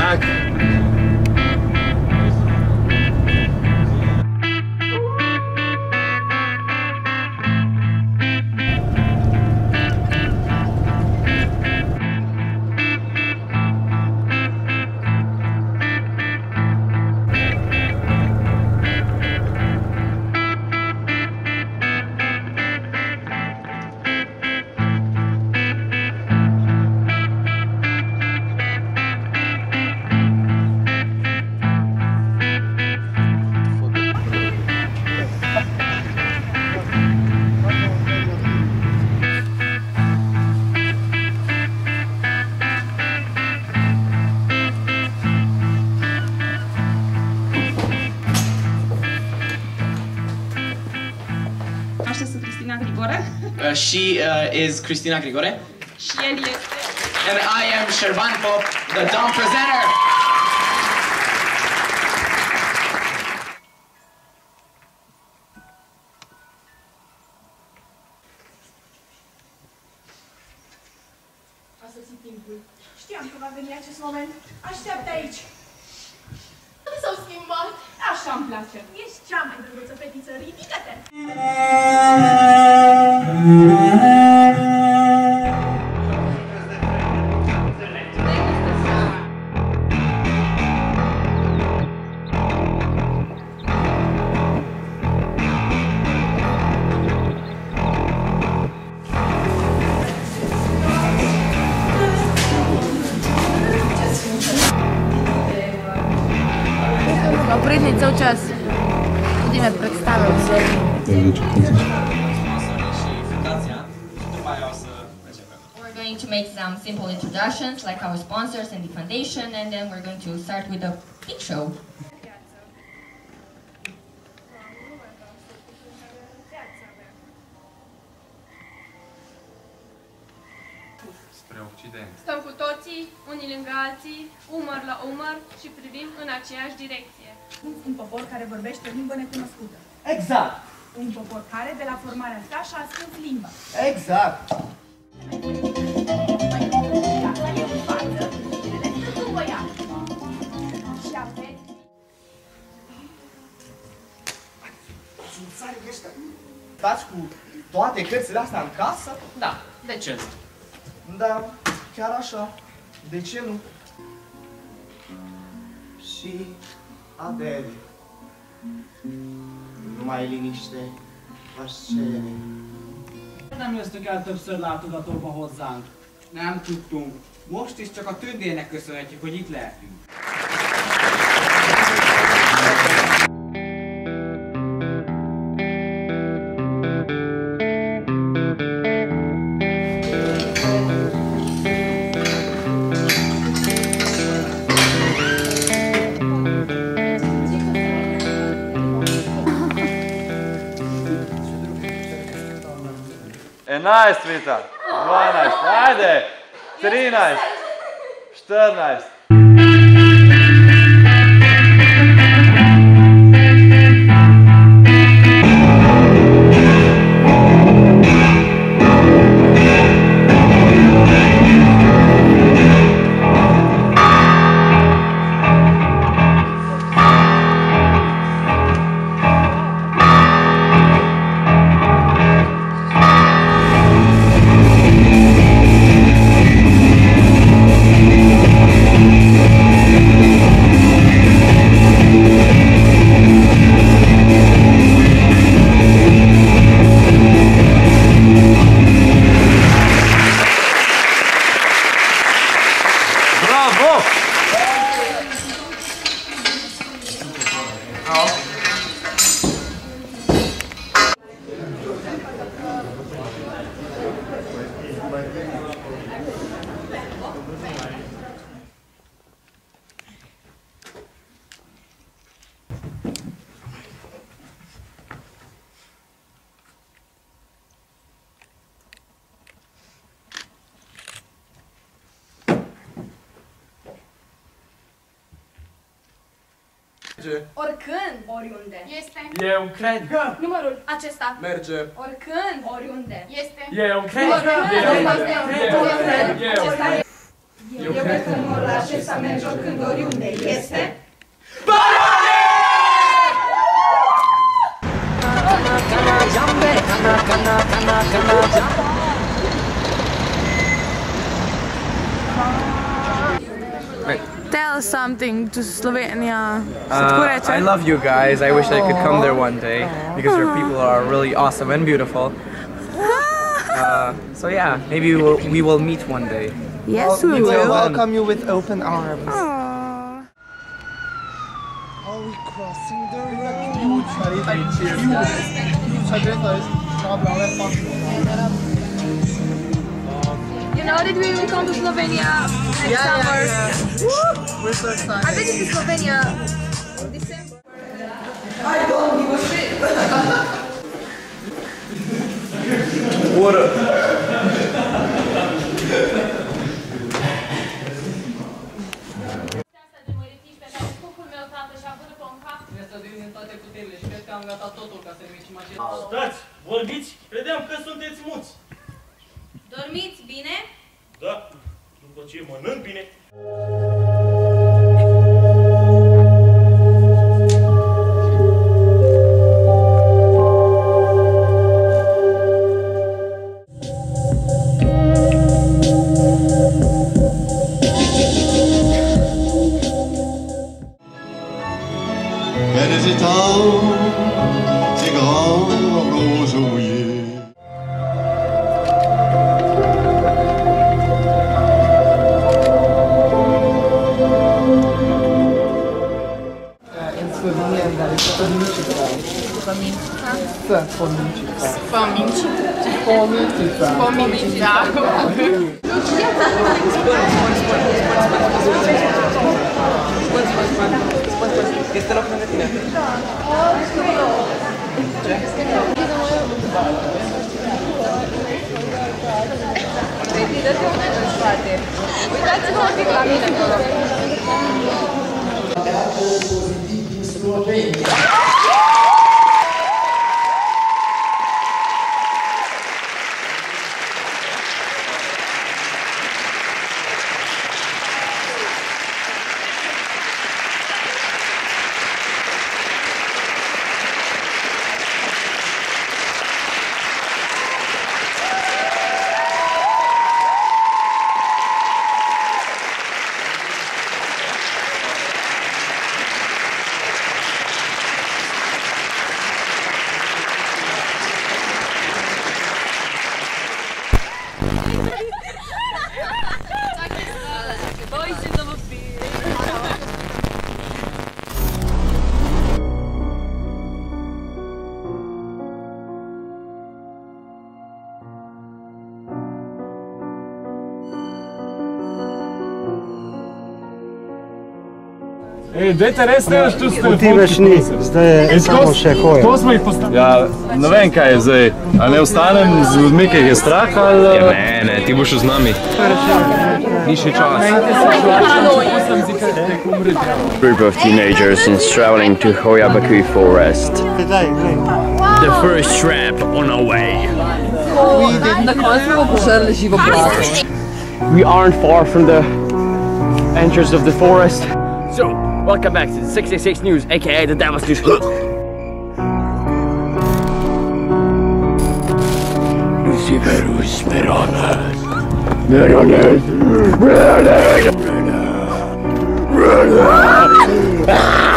back. Uh, she uh, is Christina Grigore. și el este... And I am Sherban Pop, the Dom presenter. A sosit timpul. Știam că va veni acest moment. Așteaptă aici. S-au schimbat. Așa îmi place. Ești cea mai drăguță fetiță. Ridică-te! Make some simple introductions, like our sponsors and the foundation, and then we're going to start with a peak show. spre Occident. Stăm cu toții, unii lângă alții, umăr la umăr și privim în aceeași direcție. Un popor care vorbește o limbă necunoscută. Exact, Un popor care, de la formarea sa, și-a ascuns limba. exact. Stați cu toate cărțile astea în casă? Da, de ce? Da, chiar așa. De ce nu? Și Adele. Nu mai liniște, aș cere. Nem jöztök el többször látogatóba hozzánk. Nem tudtunk. Most is csak a tündérnek köszönhetjük, hogy itt lehetünk. 12, Vita. 12, ajde. 13, 14, Oricând. Oriunde. Este. Eu cred că Numărul acesta. merge. Oricând. Oriunde. Este. Eu cred că Eu cred că numărul acesta merge oricând, oriunde. Este. Tell us something to Slovenia. Uh, I love you guys. I wish I could come there one day because your people are really awesome and beautiful. Uh, so yeah, maybe we will, we will meet one day. Yes, we will. we will will. welcome you with open arms. Aw. Are we crossing the road? Huge, huge. You know that we will come to Slovenia and yeah, summer. Yeah, yeah. We're so excited. I've been to Slovenia. December. I don't give a shit. Water. Hérésitant, ces grands roseaux mouillés. Faminta. Faminta. Faminta. Faminta. Faminta. Después, después, después, después. ¿Qué está la opción de? Uitați-vă un la mine, Ej, dajte res ne veš tu s telefonom. Ti več ni, zdaj je samo še hoja. To smo jih postavili. Ja, ne vem kaj je zdaj. A ne ostanem z ljudmi, ki jih je strah ali... Ja, ne, ne, ti boš z nami. Ni še čas. Group of teenagers is traveling to Hoyabaku Forest. The first trap on our way. Na koncu smo požrli živo pravo. We aren't far from the entrance of the forest. So, Welcome back to the 66 News, aka the Devil's News. Lucifer spit on us. Spit on us. Run, run, run, run. Ah!